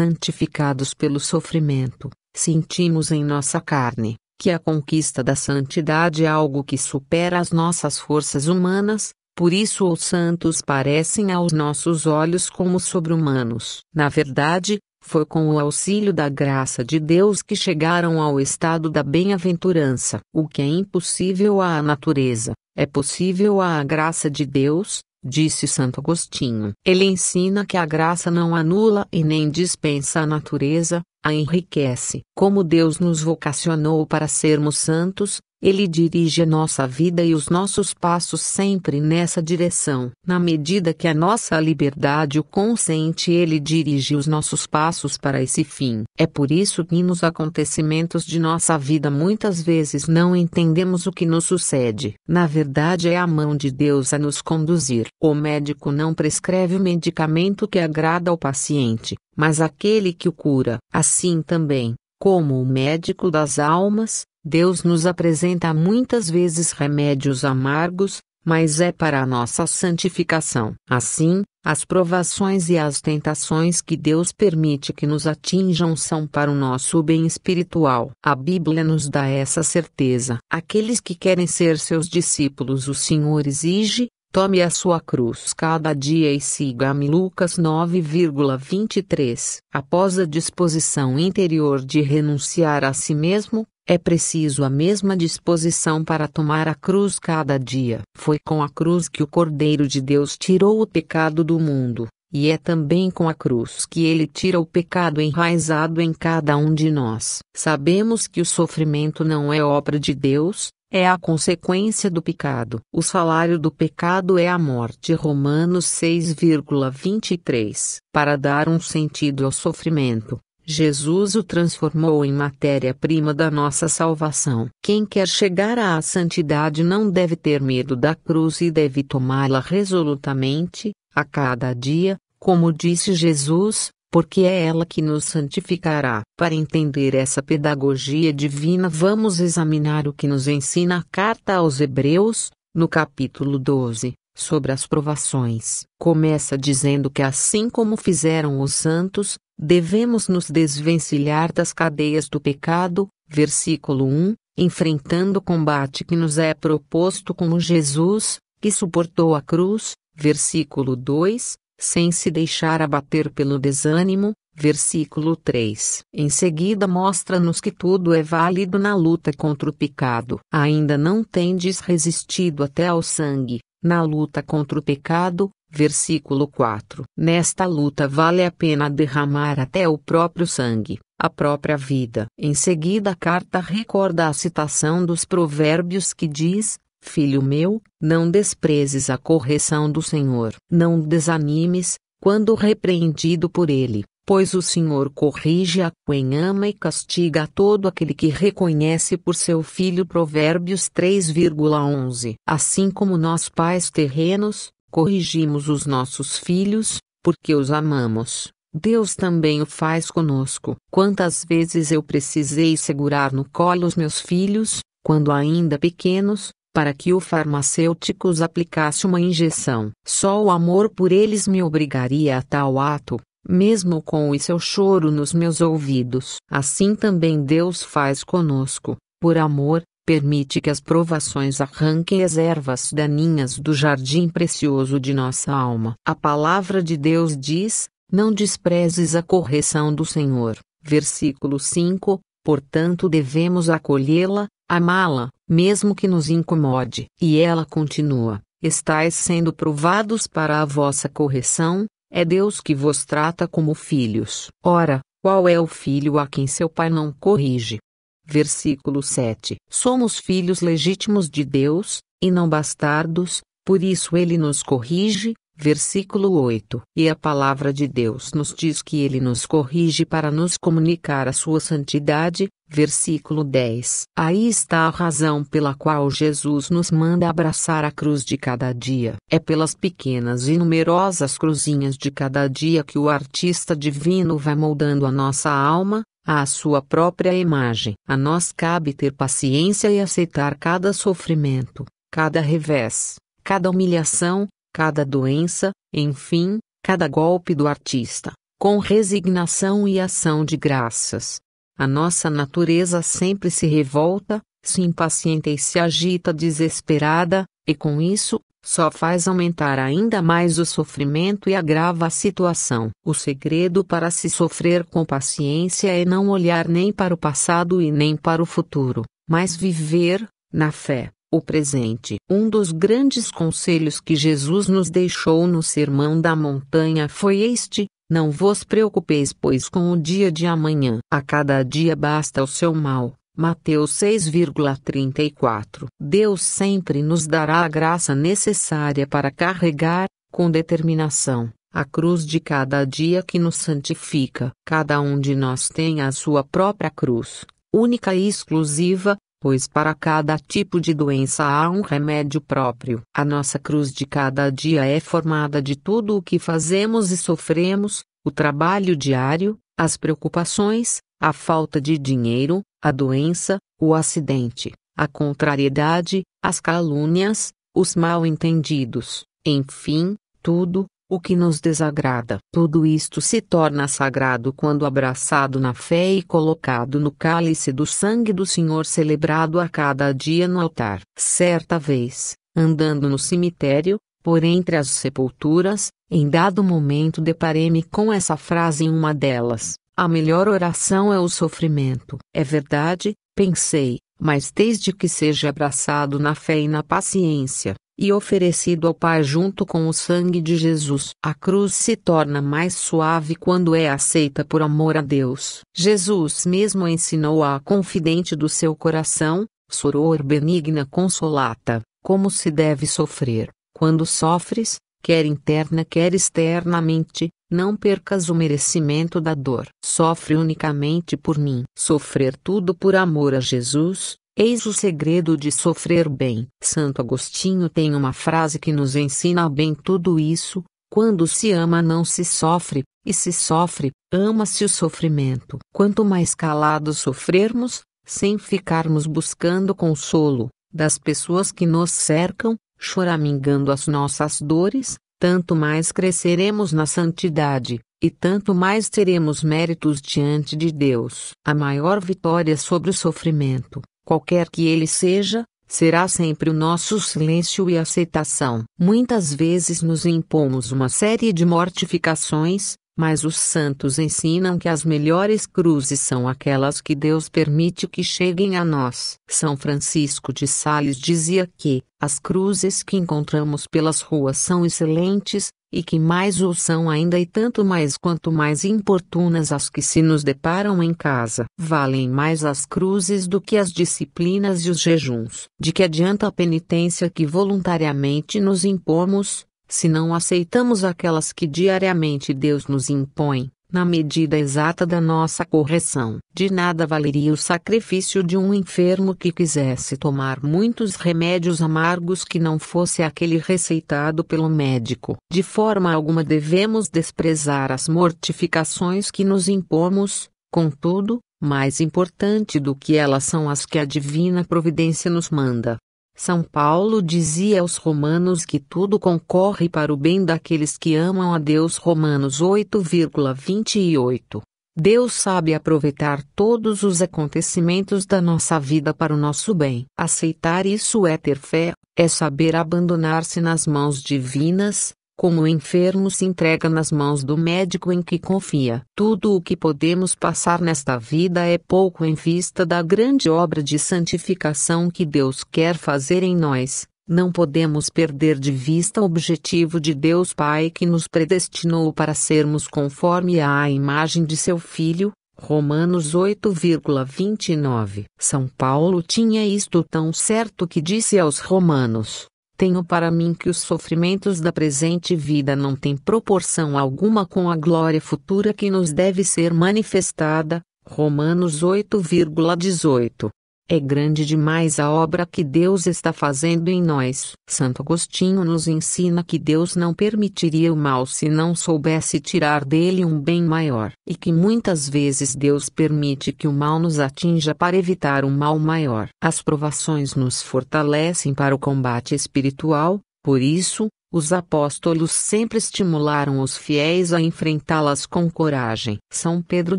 santificados pelo sofrimento, sentimos em nossa carne que a conquista da santidade é algo que supera as nossas forças humanas, por isso os santos parecem aos nossos olhos como sobre-humanos. Na verdade, foi com o auxílio da graça de Deus que chegaram ao estado da bem-aventurança. O que é impossível à natureza, é possível à graça de Deus, disse Santo Agostinho. Ele ensina que a graça não anula e nem dispensa a natureza, a enriquece. Como Deus nos vocacionou para sermos santos, ele dirige a nossa vida e os nossos passos sempre nessa direção. Na medida que a nossa liberdade o consente, ele dirige os nossos passos para esse fim. É por isso que nos acontecimentos de nossa vida muitas vezes não entendemos o que nos sucede. Na verdade, é a mão de Deus a nos conduzir. O médico não prescreve o medicamento que agrada ao paciente, mas aquele que o cura. Assim também, como o médico das almas, Deus nos apresenta muitas vezes remédios amargos, mas é para a nossa santificação. Assim, as provações e as tentações que Deus permite que nos atinjam são para o nosso bem espiritual. A Bíblia nos dá essa certeza. Aqueles que querem ser seus discípulos, o Senhor exige, Tome a sua cruz cada dia e siga-me. Lucas 9,23. Após a disposição interior de renunciar a si mesmo, é preciso a mesma disposição para tomar a cruz cada dia. Foi com a cruz que o Cordeiro de Deus tirou o pecado do mundo, e é também com a cruz que ele tira o pecado enraizado em cada um de nós. Sabemos que o sofrimento não é obra de Deus, é a consequência do pecado. O salário do pecado é a morte. Romanos 6,23. Para dar um sentido ao sofrimento, Jesus o transformou em matéria-prima da nossa salvação. Quem quer chegar à santidade não deve ter medo da cruz e deve tomá-la resolutamente, a cada dia, como disse Jesus, porque é ela que nos santificará. Para entender essa pedagogia divina, vamos examinar o que nos ensina a carta aos Hebreus, no capítulo 12, sobre as provações. Começa dizendo que, assim como fizeram os santos, devemos nos desvencilhar das cadeias do pecado, versículo 1, enfrentando o combate que nos é proposto como Jesus, que suportou a cruz, versículo 2, sem se deixar abater pelo desânimo, versículo 3. Em seguida mostra-nos que tudo é válido na luta contra o pecado. Ainda não tendes resistido até ao sangue, na luta contra o pecado, versículo 4. Nesta luta vale a pena derramar até o próprio sangue, a própria vida. Em seguida a carta recorda a citação dos provérbios que diz, Filho meu, não desprezes a correção do Senhor. Não desanimes, quando repreendido por ele, pois o Senhor corrige a quem ama e castiga a todo aquele que reconhece por seu filho. Provérbios 3,11 Assim como nós pais terrenos, corrigimos os nossos filhos, porque os amamos. Deus também o faz conosco. Quantas vezes eu precisei segurar no colo os meus filhos, quando ainda pequenos, para que o farmacêutico os aplicasse uma injeção. Só o amor por eles me obrigaria a tal ato, mesmo com o seu choro nos meus ouvidos. Assim também Deus faz conosco, por amor, permite que as provações arranquem as ervas daninhas do jardim precioso de nossa alma. A palavra de Deus diz: Não desprezes a correção do Senhor. Versículo 5: Portanto, devemos acolhê-la, amá-la, mesmo que nos incomode. E ela continua: Estais sendo provados para a vossa correção, é Deus que vos trata como filhos. Ora, qual é o filho a quem seu pai não corrige? Versículo 7. Somos filhos legítimos de Deus, e não bastardos, por isso ele nos corrige, Versículo 8. E a palavra de Deus nos diz que ele nos corrige para nos comunicar a sua santidade. Versículo 10. Aí está a razão pela qual Jesus nos manda abraçar a cruz de cada dia. É pelas pequenas e numerosas cruzinhas de cada dia que o artista divino vai moldando a nossa alma, à sua própria imagem. A nós cabe ter paciência e aceitar cada sofrimento, cada revés, cada humilhação, cada doença, enfim, cada golpe do artista, com resignação e ação de graças. A nossa natureza sempre se revolta, se impacienta e se agita desesperada, e com isso, só faz aumentar ainda mais o sofrimento e agrava a situação. O segredo para se sofrer com paciência é não olhar nem para o passado e nem para o futuro, mas viver, na fé, o presente. Um dos grandes conselhos que Jesus nos deixou no Sermão da Montanha foi este: não vos preocupeis, pois com o dia de amanhã, a cada dia basta o seu mal. Mateus 6,34 Deus sempre nos dará a graça necessária para carregar, com determinação, a cruz de cada dia que nos santifica. Cada um de nós tem a sua própria cruz, única e exclusiva, pois para cada tipo de doença há um remédio próprio. A nossa cruz de cada dia é formada de tudo o que fazemos e sofremos, o trabalho diário, as preocupações, a falta de dinheiro, a doença, o acidente, a contrariedade, as calúnias, os mal-entendidos, enfim, tudo, o que nos desagrada. Tudo isto se torna sagrado quando abraçado na fé e colocado no cálice do sangue do Senhor celebrado a cada dia no altar. Certa vez, andando no cemitério, por entre as sepulturas, em dado momento deparei-me com essa frase em uma delas: A melhor oração é o sofrimento. É verdade, pensei, mas desde que seja abraçado na fé e na paciência, e oferecido ao Pai junto com o sangue de Jesus. A cruz se torna mais suave quando é aceita por amor a Deus. Jesus mesmo ensinou à confidente do seu coração, Soror benigna consolata, como se deve sofrer. Quando sofres, quer interna quer externamente, não percas o merecimento da dor. Sofre unicamente por mim. Sofrer tudo por amor a Jesus, Eis o segredo de sofrer bem. Santo Agostinho tem uma frase que nos ensina bem tudo isso: quando se ama não se sofre, e se sofre, ama-se o sofrimento. Quanto mais calados sofrermos, sem ficarmos buscando consolo, das pessoas que nos cercam, choramingando as nossas dores, tanto mais cresceremos na santidade, e tanto mais teremos méritos diante de Deus. A maior vitória sobre o sofrimento, qualquer que ele seja, será sempre o nosso silêncio e aceitação. Muitas vezes nos impomos uma série de mortificações, mas os santos ensinam que as melhores cruzes são aquelas que Deus permite que cheguem a nós. São Francisco de Sales dizia que as cruzes que encontramos pelas ruas são excelentes, e que mais o são ainda e tanto mais quanto mais importunas as que se nos deparam em casa. Valem mais as cruzes do que as disciplinas e os jejuns. De que adianta a penitência que voluntariamente nos impomos, se não aceitamos aquelas que diariamente Deus nos impõe? Na medida exata da nossa correção. De nada valeria o sacrifício de um enfermo que quisesse tomar muitos remédios amargos que não fosse aquele receitado pelo médico. De forma alguma devemos desprezar as mortificações que nos impomos, contudo, mais importante do que elas são as que a divina providência nos manda. São Paulo dizia aos romanos que tudo concorre para o bem daqueles que amam a Deus. Romanos 8,28. Deus sabe aproveitar todos os acontecimentos da nossa vida para o nosso bem. Aceitar isso é ter fé, é saber abandonar-se nas mãos divinas, como o enfermo se entrega nas mãos do médico em que confia. Tudo o que podemos passar nesta vida é pouco em vista da grande obra de santificação que Deus quer fazer em nós. Não podemos perder de vista o objetivo de Deus Pai que nos predestinou para sermos conforme à imagem de seu Filho, Romanos 8,29. São Paulo tinha isto tão certo que disse aos Romanos: tenho para mim que os sofrimentos da presente vida não têm proporção alguma com a glória futura que nos deve ser manifestada. Romanos 8,18 é grande demais a obra que Deus está fazendo em nós. Santo Agostinho nos ensina que Deus não permitiria o mal se não soubesse tirar dele um bem maior, e que muitas vezes Deus permite que o mal nos atinja para evitar um mal maior. As provações nos fortalecem para o combate espiritual, por isso, os apóstolos sempre estimularam os fiéis a enfrentá-las com coragem. São Pedro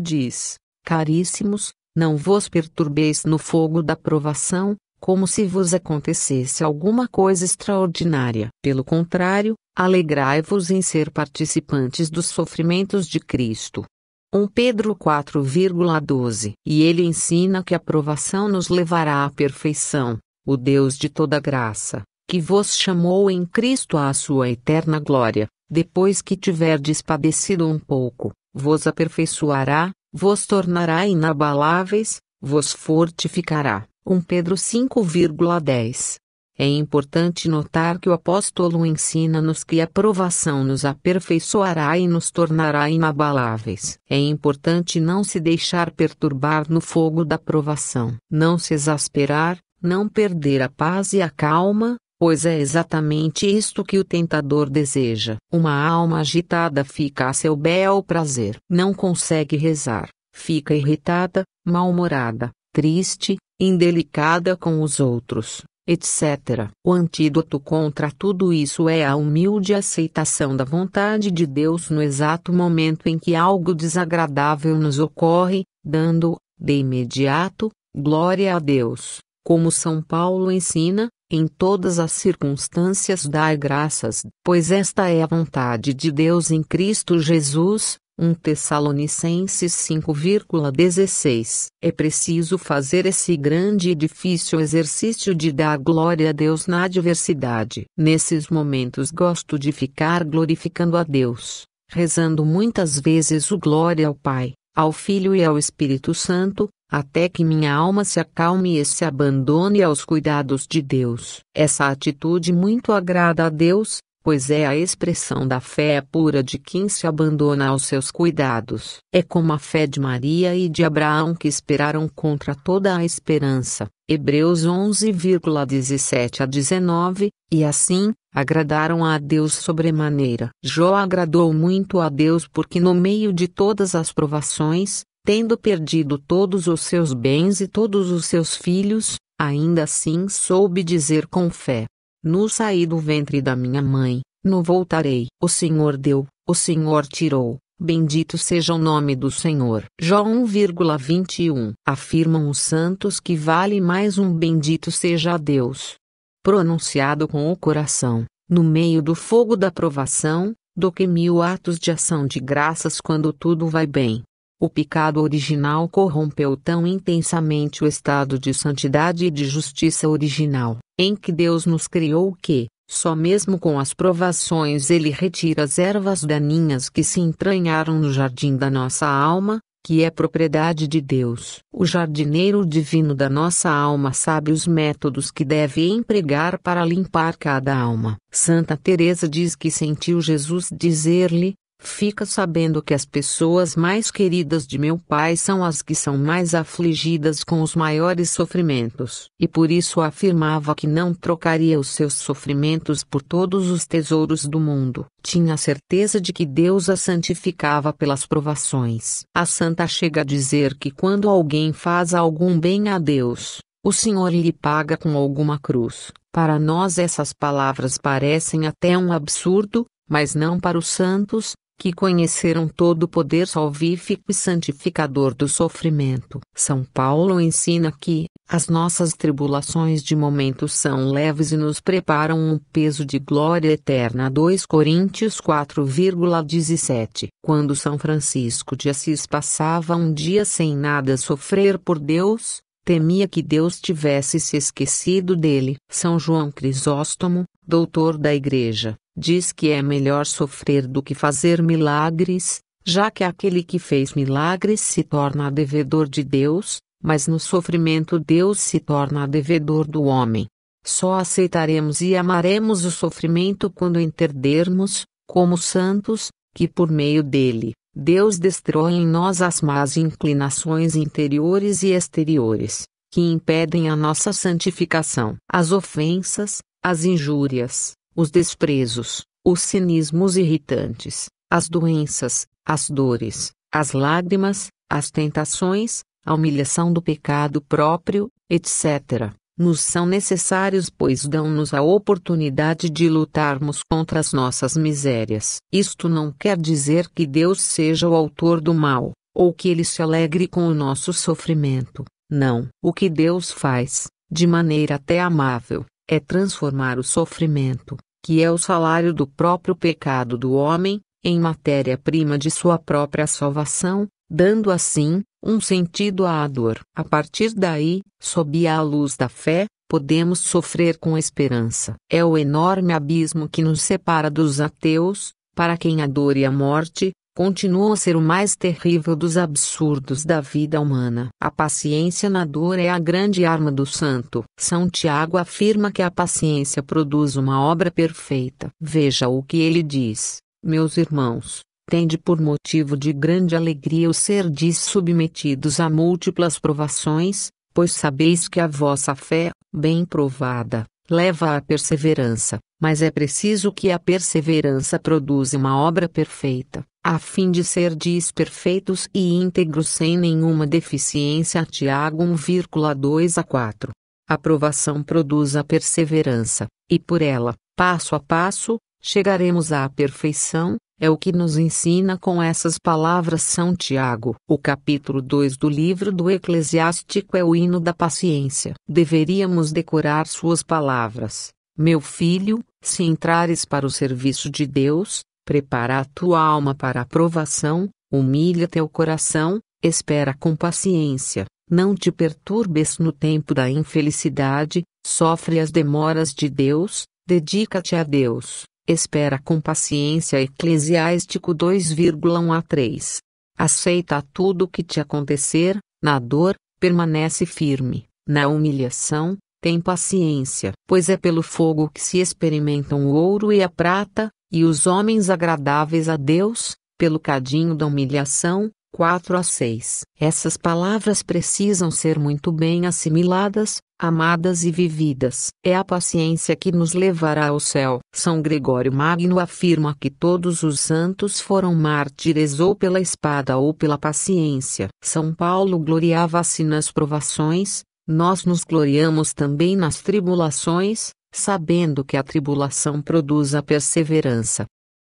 diz: Caríssimos, não vos perturbeis no fogo da provação, como se vos acontecesse alguma coisa extraordinária. Pelo contrário, alegrai-vos em ser participantes dos sofrimentos de Cristo. 1 Pedro 4,12 E ele ensina que a provação nos levará à perfeição, o Deus de toda graça, que vos chamou em Cristo à sua eterna glória, depois que tiverdes padecido um pouco, vos aperfeiçoará, vos tornará inabaláveis, vos fortificará. 1 Pedro 5,10 É importante notar que o apóstolo ensina-nos que a provação nos aperfeiçoará e nos tornará inabaláveis. É importante não se deixar perturbar no fogo da provação, não se exasperar, não perder a paz e a calma, pois é exatamente isto que o tentador deseja. Uma alma agitada fica a seu bel prazer, não consegue rezar, fica irritada, mal-humorada, triste, indelicada com os outros, etc. O antídoto contra tudo isso é a humilde aceitação da vontade de Deus no exato momento em que algo desagradável nos ocorre, dando, de imediato, glória a Deus. Como São Paulo ensina, em todas as circunstâncias dai graças, pois esta é a vontade de Deus em Cristo Jesus, 1 Tessalonicenses 5,16 É preciso fazer esse grande e difícil exercício de dar glória a Deus na adversidade. Nesses momentos gosto de ficar glorificando a Deus, rezando muitas vezes o glória ao Pai, ao Filho e ao Espírito Santo, até que minha alma se acalme e se abandone aos cuidados de Deus. Essa atitude muito agrada a Deus, pois é a expressão da fé pura de quem se abandona aos seus cuidados. É como a fé de Maria e de Abraão que esperaram contra toda a esperança. Hebreus 11,17 a 19, e assim, agradaram a Deus sobremaneira. Jó agradou muito a Deus porque no meio de todas as provações, tendo perdido todos os seus bens e todos os seus filhos, ainda assim soube dizer com fé: no saí do ventre da minha mãe, no voltarei. O Senhor deu, o Senhor tirou. Bendito seja o nome do Senhor. Jó 1,21 Afirmam os santos que vale mais um bendito seja a Deus. Pronunciado com o coração, no meio do fogo da provação, do que mil atos de ação de graças quando tudo vai bem. O pecado original corrompeu tão intensamente o estado de santidade e de justiça original, em que Deus nos criou que, só mesmo com as provações ele retira as ervas daninhas que se entranharam no jardim da nossa alma, que é propriedade de Deus. O jardineiro divino da nossa alma sabe os métodos que deve empregar para limpar cada alma. Santa Teresa diz que sentiu Jesus dizer-lhe: Fica sabendo que as pessoas mais queridas de meu pai são as que são mais afligidas com os maiores sofrimentos. E por isso afirmava que não trocaria os seus sofrimentos por todos os tesouros do mundo. Tinha certeza de que Deus a santificava pelas provações. A santa chega a dizer que quando alguém faz algum bem a Deus, o Senhor lhe paga com alguma cruz. Para nós essas palavras parecem até um absurdo, mas não para os santos, que conheceram todo o poder salvífico e santificador do sofrimento. São Paulo ensina que, as nossas tribulações de momento são leves e nos preparam um peso de glória eterna. 2 Coríntios 4,17 Quando São Francisco de Assis passava um dia sem nada sofrer por Deus, temia que Deus tivesse se esquecido dele. São João Crisóstomo, doutor da Igreja, diz que é melhor sofrer do que fazer milagres, já que aquele que fez milagres se torna devedor de Deus, mas no sofrimento Deus se torna devedor do homem. Só aceitaremos e amaremos o sofrimento quando entendermos, como santos, que por meio dele, Deus destrói em nós as más inclinações interiores e exteriores, que impedem a nossa santificação. As ofensas, as injúrias, os desprezos, os cinismos irritantes, as doenças, as dores, as lágrimas, as tentações, a humilhação do pecado próprio, etc. nos são necessários pois dão-nos a oportunidade de lutarmos contra as nossas misérias. Isto não quer dizer que Deus seja o autor do mal, ou que ele se alegre com o nosso sofrimento. Não. O que Deus faz, de maneira até amável, é transformar o sofrimento, que é o salário do próprio pecado do homem, em matéria-prima de sua própria salvação, dando assim um sentido à dor. A partir daí, sob a luz da fé, podemos sofrer com esperança. É o enorme abismo que nos separa dos ateus, para quem a dor e a morte continuam a ser o mais terrível dos absurdos da vida humana. A paciência na dor é a grande arma do santo. São Tiago afirma que a paciência produz uma obra perfeita. Veja o que ele diz, meus irmãos tende por motivo de grande alegria o serdes submetidos a múltiplas provações, pois sabeis que a vossa fé, bem provada, leva à perseverança, mas é preciso que a perseverança produza uma obra perfeita, a fim de serdes perfeitos e íntegros sem nenhuma deficiência. Tiago 1,2 a 4. A provação produz a perseverança, e por ela, passo a passo, chegaremos à perfeição, é o que nos ensina com essas palavras São Tiago. O capítulo 2 do livro do Eclesiástico é o hino da paciência. Deveríamos decorar suas palavras. Meu filho, se entrares para o serviço de Deus, prepara a tua alma para a provação, humilha teu coração, espera com paciência, não te perturbes no tempo da infelicidade, sofre as demoras de Deus, dedica-te a Deus Espera com paciência Eclesiástico 2,1 a 3. Aceita tudo o que te acontecer, na dor, permanece firme, na humilhação, tem paciência, pois é pelo fogo que se experimentam o ouro e a prata, e os homens agradáveis a Deus, pelo cadinho da humilhação, 4 a 6. Essas palavras precisam ser muito bem assimiladas, amadas e vividas. É a paciência que nos levará ao céu. São Gregório Magno afirma que todos os santos foram mártires ou pela espada ou pela paciência. São Paulo gloriava-se nas provações, nós nos gloriamos também nas tribulações, sabendo que a tribulação produz a perseverança.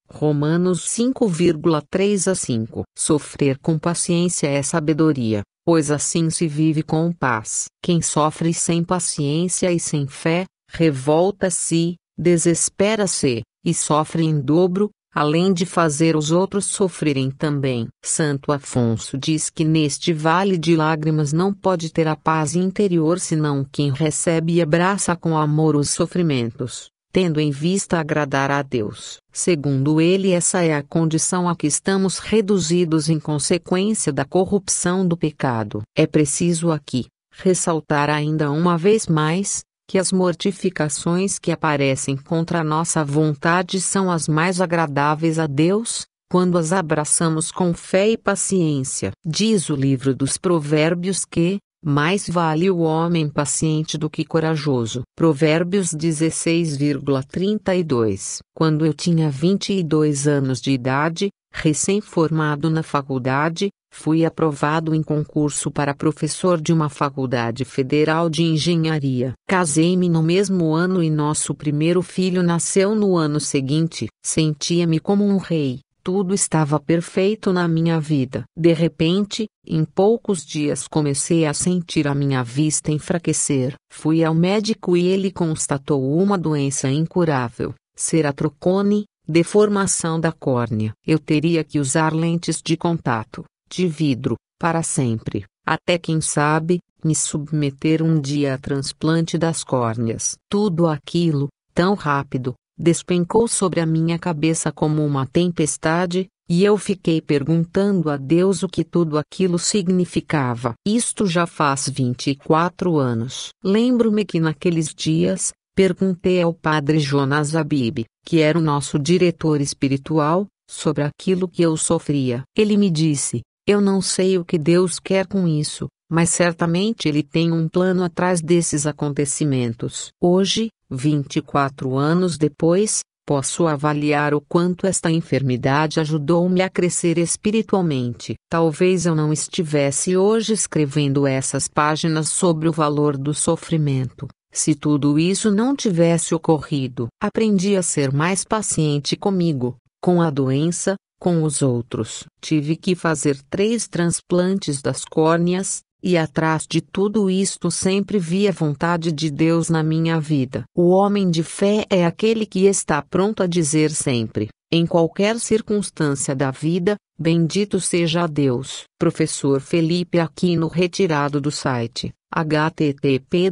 Romanos 5,3 a 5. Sofrer com paciência é sabedoria, pois assim se vive com paz. Quem sofre sem paciência e sem fé, revolta-se, desespera-se, e sofre em dobro, além de fazer os outros sofrerem também. Santo Afonso diz que neste vale de lágrimas não pode ter a paz interior senão quem recebe e abraça com amor os sofrimentos tendo em vista agradar a Deus. Segundo ele, essa é a condição a que estamos reduzidos em consequência da corrupção do pecado. É preciso aqui ressaltar ainda uma vez mais que as mortificações que aparecem contra a nossa vontade são as mais agradáveis a Deus, quando as abraçamos com fé e paciência. Diz o livro dos Provérbios que, mais vale o homem paciente do que corajoso. Provérbios 16,32 Quando eu tinha 22 anos de idade, recém-formado na faculdade, fui aprovado em concurso para professor de uma faculdade federal de engenharia. Casei-me no mesmo ano e nosso primeiro filho nasceu no ano seguinte. Sentia-me como um rei tudo estava perfeito na minha vida. De repente, em poucos dias comecei a sentir a minha vista enfraquecer. Fui ao médico e ele constatou uma doença incurável, ceratrocone, deformação da córnea. Eu teria que usar lentes de contato, de vidro, para sempre, até quem sabe, me submeter um dia a transplante das córneas. Tudo aquilo, tão rápido, despencou sobre a minha cabeça como uma tempestade, e eu fiquei perguntando a Deus o que tudo aquilo significava. Isto já faz 24 anos. Lembro-me que naqueles dias, perguntei ao padre Jonas Abib, que era o nosso diretor espiritual, sobre aquilo que eu sofria. Ele me disse: Eu não sei o que Deus quer com isso, mas certamente ele tem um plano atrás desses acontecimentos. Hoje, 24 anos depois, posso avaliar o quanto esta enfermidade ajudou-me a crescer espiritualmente. Talvez eu não estivesse hoje escrevendo essas páginas sobre o valor do sofrimento, Se tudo isso não tivesse ocorrido, aprendi a ser mais paciente comigo, com a doença, com os outros. Tive que fazer três transplantes das córneas, e atrás de tudo isto sempre vi a vontade de Deus na minha vida. O homem de fé é aquele que está pronto a dizer sempre, em qualquer circunstância da vida, bendito seja Deus. Professor Felipe Aquino retirado do site http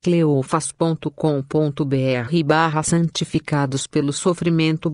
cleofas.com.br barra santificados pelo sofrimento